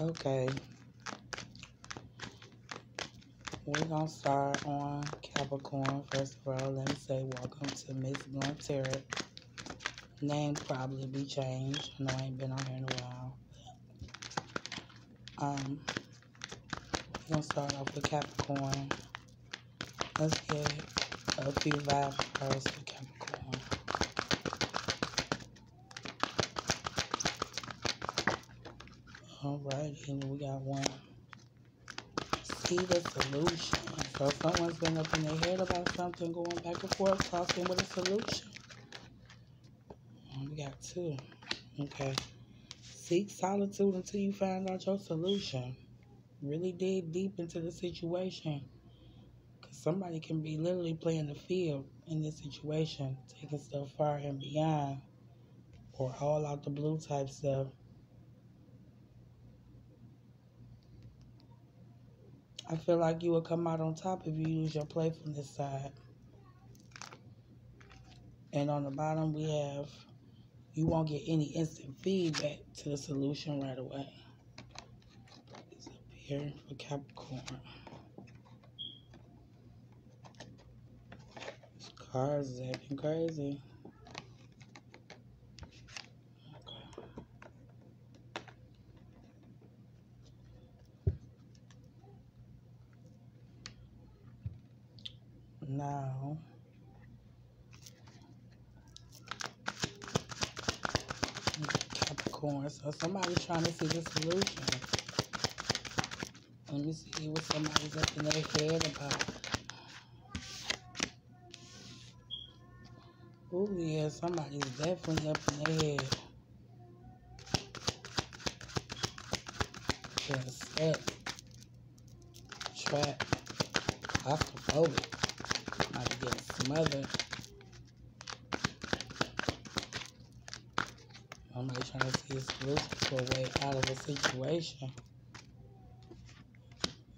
Okay. We're going to start on Capricorn. First of all, let me say welcome to Miss Blunt Tarot. Name probably be changed. I know I ain't been on here in a while. Um, we're going to start off with Capricorn. Let's get a few vibe cards for Capricorn. Alright, and we got one. See the solution. So someone's been up in their head about something, going back and forth, talking with a solution. We got two. Okay. Seek solitude until you find out your solution. Really dig deep into the situation. Because somebody can be literally playing the field in this situation, taking stuff far and beyond, or all out the blue type stuff. I feel like you will come out on top if you use your playfulness side. And on the bottom, we have you won't get any instant feedback to the solution right away. It's up here for Capricorn. This card is acting crazy. Now. Capricorn. So somebody's trying to see the solution. Let me see what somebody's up in their head about. Oh yeah, somebody's definitely up in their head. Just set, trap, claustrophobic get smothered. Somebody trying to see a solution to a way out of a situation.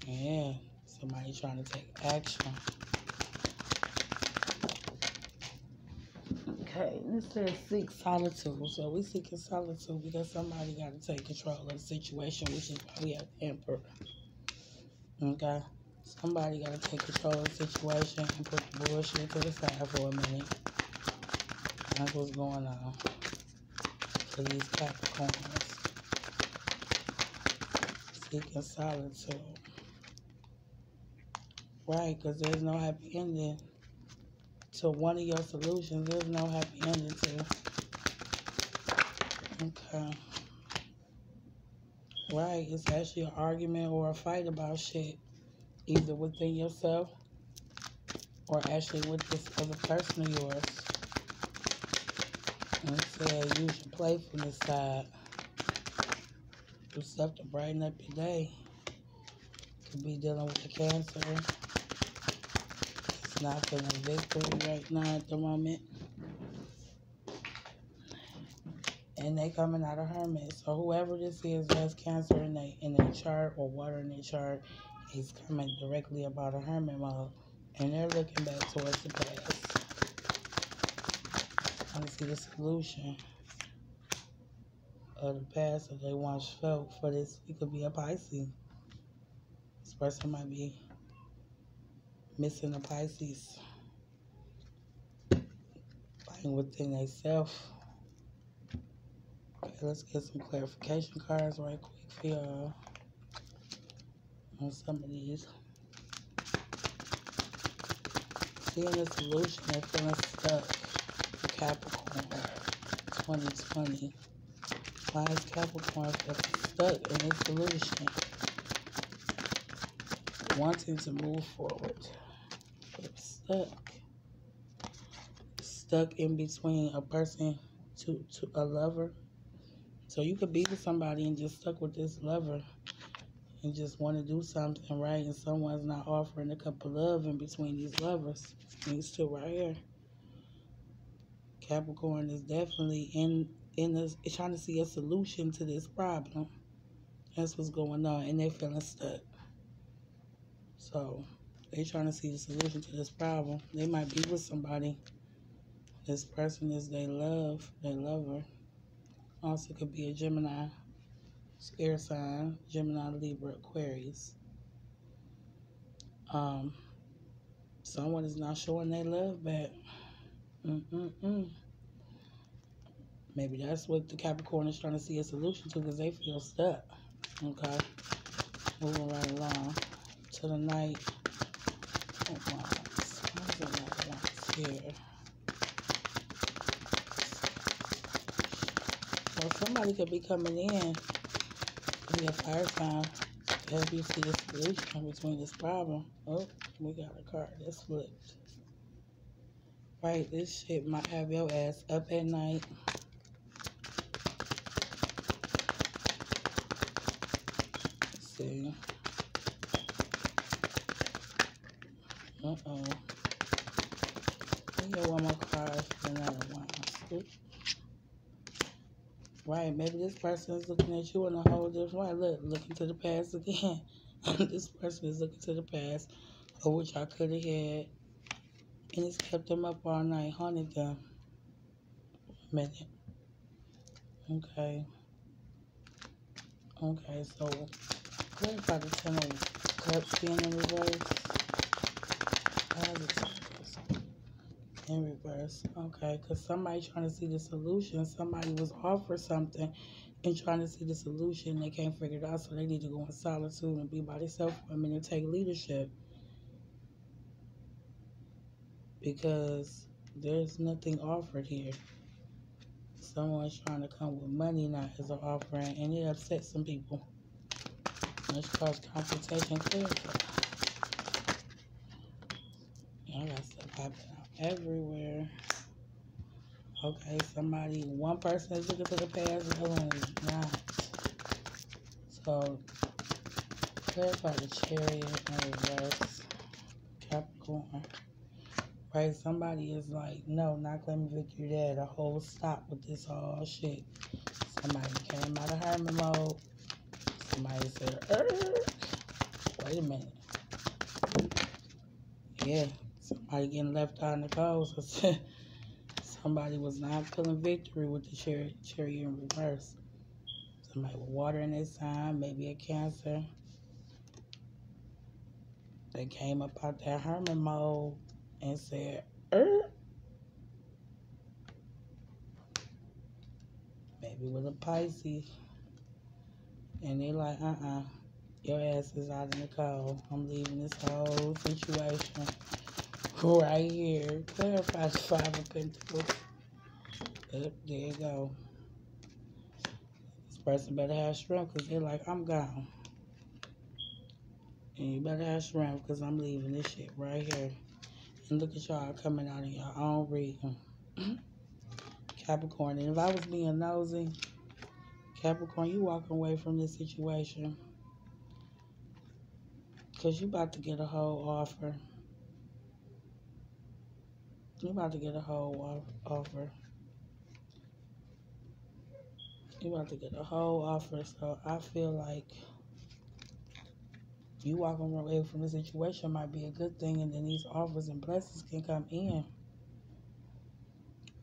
Yeah, somebody trying to take action. Okay, this says seek solitude. So we seeking solitude because somebody got to take control of the situation, which is why we have emperor. Okay. Somebody got to take control of the situation and put the bullshit to the side for a minute. That's what's going on for these Capricorns. Seeking solitude. Right, because there's no happy ending to one of your solutions. There's no happy ending to. Okay. Right, it's actually an argument or a fight about shit either within yourself or actually with this other person of yours. And it said use your playfulness side. Do stuff to brighten up your day. Could be dealing with the cancer. It's not feeling victory right now at the moment. And they coming out of hermit. So whoever this is has cancer in their in their chart or water in their chart He's coming directly about a hermit mode, and they're looking back towards the past. I see the solution of the past that they once felt for this. It could be a Pisces. This person might be missing a Pisces. Fighting within themselves. Okay, let's get some clarification cards right quick for y'all on some of these. Seeing the solution and feeling stuck. Capricorn 2020. Why is Capricorn stuck in this solution? Wanting to move forward. But stuck. Stuck in between a person to, to a lover. So you could be with somebody and just stuck with this lover and just want to do something right and someone's not offering a cup of love in between these lovers. These two right here. Capricorn is definitely in in this trying to see a solution to this problem. That's what's going on, and they're feeling stuck. So they're trying to see the solution to this problem. They might be with somebody. This person is they love, they lover. Also could be a Gemini. Air sign, Gemini, Libra, Aquarius. Um, someone is not showing their love back. Mm-mm-mm. Maybe that's what the Capricorn is trying to see a solution to because they feel stuck. Okay. Moving right along to the night. Oh, here? So somebody could be coming in. Sign to help you see the solution between this problem. Oh, we got a card that's flipped. Right, this shit might have your ass up at night. Let's see. Uh-oh. We one more card for another one. Oops. Right, maybe this person is looking at you in a whole different way. Look, looking to the past again. this person is looking to the past of which I could have had. And it's kept them up all night, haunted them. Minute. Okay. Okay, so clarify the ten of cups being in reverse. In reverse. Okay, because somebody trying to see the solution. Somebody was offered something and trying to see the solution. They can't figure it out, so they need to go in solitude and be by themselves for a minute and take leadership. because there's nothing offered here. Someone's trying to come with money not as an offering, and it upsets some people. Let's cause confrontation clear. I got stuff happening everywhere. Okay, somebody, one person is looking to the past, the other one is not. So, clarify the chariot in reverse. Capricorn right? Somebody is like, no, not claiming victory there. The whole stop with this whole shit. Somebody came out of hermit mode. Somebody said, Err. wait a minute. Yeah, somebody getting left out in the cold. So somebody was not feeling victory with the cherry, cherry in reverse. Somebody with water in their sign, maybe a cancer. They came up out that hermit mode and said, er. Maybe with a Pisces. And they like, uh-uh, your ass is out in the cold. I'm leaving this whole situation right here. Clarify Five of Pentacles. Yep, there you go. This person better have strength because they're like, I'm gone. And you better have strength because I'm leaving this shit right here. And look at y'all coming out in your own reading. Capricorn. And if I was being nosy, Capricorn, you walking away from this situation. Because you about to get a whole offer. You about to get a whole offer. You about to get a whole offer. So I feel like you walking away from the situation might be a good thing, and then these offers and blessings can come in.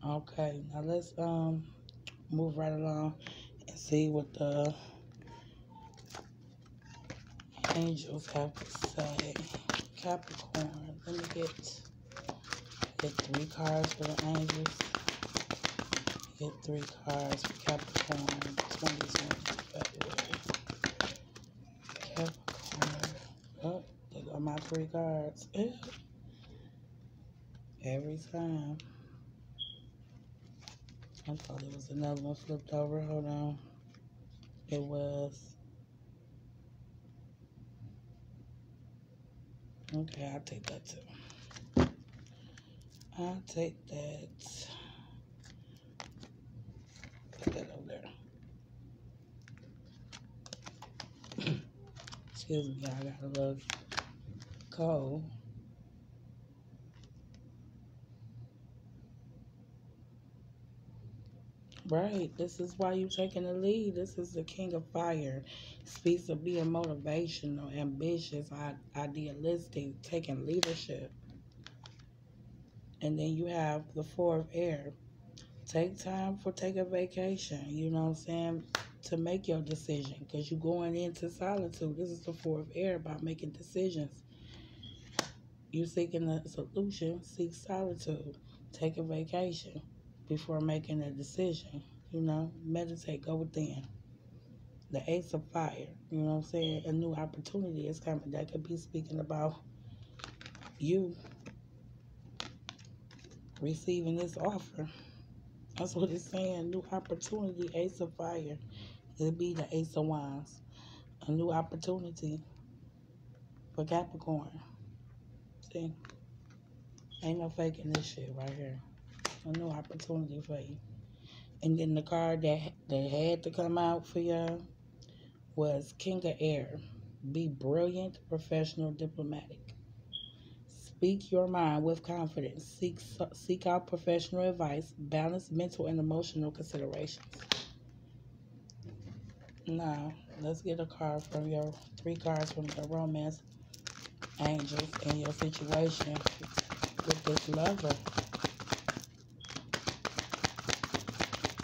Okay, now let's um move right along and see what the angels have to say. Capricorn, let me get get three cards for the angels. Get three cards for Capricorn 2020 February. Capricorn. Oh, there go my three cards. Eh. Every time. I thought it was another one flipped over. Hold on. It was. Okay, I'll take that too. I'll take that. Put that over there. Excuse me, I got a little cold. Right, this is why you're taking the lead. This is the king of fire. Speaks of being motivational, ambitious, idealistic, taking leadership. And then you have the four of air. Take time for take a vacation. You know what I'm saying? to make your decision because you're going into solitude. This is the fourth air about making decisions. You're seeking a solution, seek solitude. Take a vacation before making a decision. You know, meditate, go within. The ace of fire, you know what I'm saying? A new opportunity is coming. That could be speaking about you receiving this offer. That's what it's saying. New opportunity, ace of fire. It'll be the ace of wands. A new opportunity for Capricorn. See? Ain't no faking this shit right here. A new opportunity for you. And then the card that, that had to come out for y'all was King of Air. Be brilliant, professional, diplomatic. Speak your mind with confidence. Seek, seek out professional advice. Balance mental and emotional considerations. Now, let's get a card from your, three cards from your romance angels in your situation with this lover.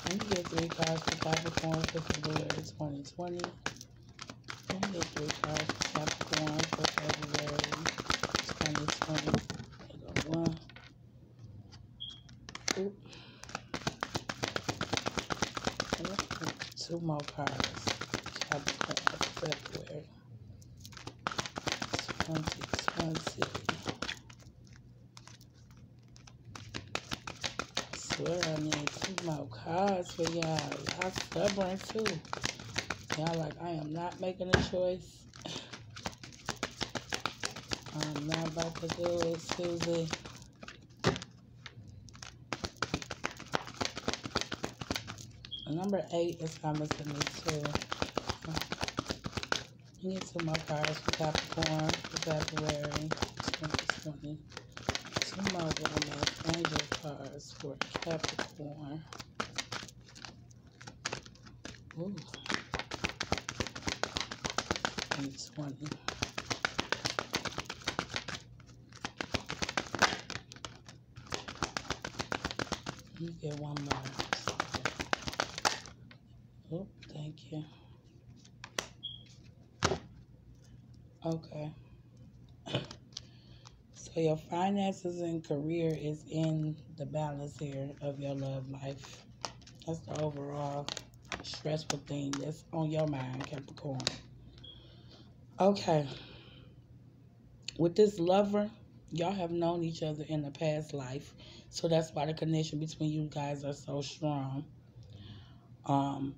Let me get three cards for Capricorn for February 2020. Let me get three cards for Capricorn for February 2020. There go one. Oop. Two more cards. Capricorn February 2020. I swear I need two more cards for y'all. Y'all stubborn too. Y'all like, I am not making a choice. Um, I'm not about to do it, Susie. Number eight is coming to me too. You get two more cards for Capricorn for February 2020. Two more romance angel cards for Capricorn. Ooh. 2020. You get one more. Oh, thank you. Okay. So your finances and career is in the balance here of your love life. That's the overall stressful thing that's on your mind, Capricorn. Okay. With this lover, y'all have known each other in the past life. So that's why the connection between you guys are so strong. Um,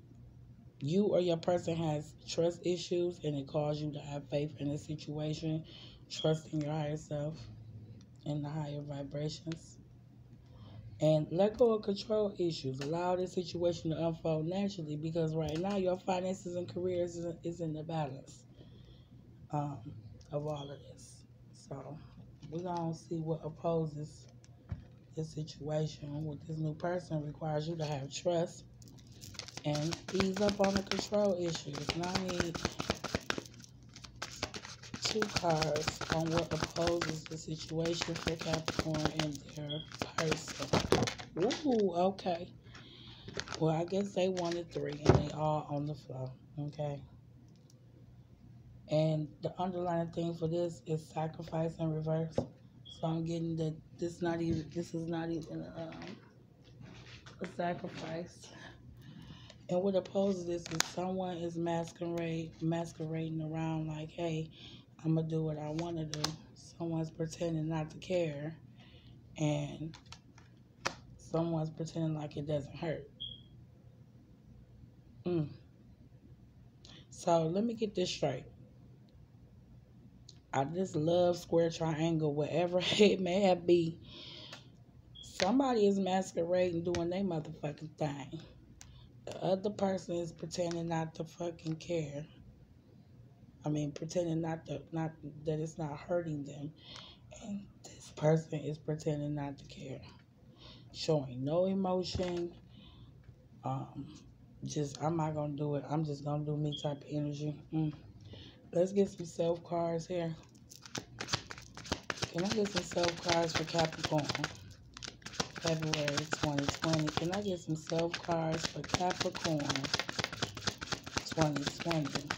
you or your person has trust issues and it causes you to have faith in the situation, trust in your higher self and the higher vibrations. And let go of control issues. Allow this situation to unfold naturally because right now your finances and careers is, is in the balance um, of all of this. So we're going to see what opposes this situation with this new person requires you to have trust and ease up on the control issues. Now I need two cards on what opposes the situation for Capricorn and their person. Ooh, okay. Well, I guess they wanted three and they all on the floor. Okay. And the underlying thing for this is sacrifice and reverse. So I'm getting that this not even this is not even um, a sacrifice. And what opposes this is someone is masquerade masquerading around like, hey, I'm gonna do what I want to do. Someone's pretending not to care, and someone's pretending like it doesn't hurt. Mm. So let me get this straight. I just love square triangle, whatever it may have be. Somebody is masquerading doing their motherfucking thing. The other person is pretending not to fucking care. I mean, pretending not to not that it's not hurting them, and this person is pretending not to care, showing no emotion. Um, just I'm not gonna do it. I'm just gonna do me type of energy. Mm. Let's get some self cards here. Can I get some self cards for Capricorn? February 2020. Can I get some self cards for Capricorn? 2020.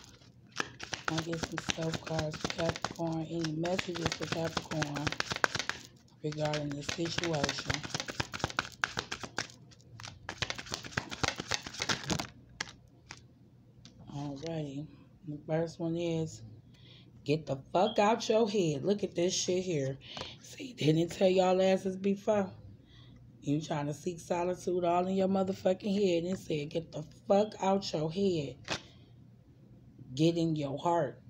I get some self cards for Capricorn. Any messages for Capricorn regarding this situation? Alrighty. The first one is get the fuck out your head. Look at this shit here. See, didn't tell y'all asses before. You trying to seek solitude all in your motherfucking head and said, get the fuck out your head. Get in your heart.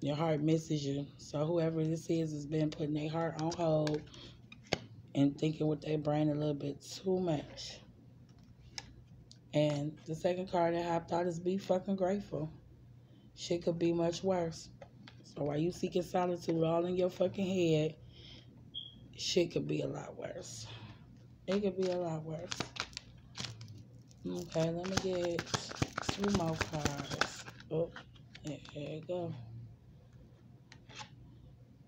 Your heart misses you. So whoever this is has been putting their heart on hold and thinking with their brain a little bit too much. And the second card that hopped out is be fucking grateful. Shit could be much worse. So while you seeking solitude all in your fucking head, shit could be a lot worse. It could be a lot worse. Okay, let me get two more cards. Oh, there you go.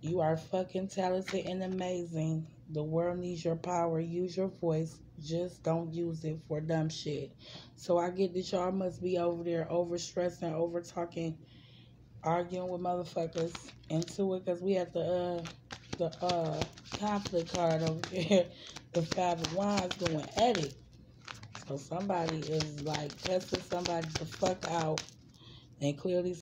You are fucking talented and amazing. The world needs your power. Use your voice. Just don't use it for dumb shit. So I get that y'all must be over there over stressing, over talking, arguing with motherfuckers into it because we have the uh the uh conflict card over here, the five of wands going at it. So somebody is like cussing somebody the fuck out and clearly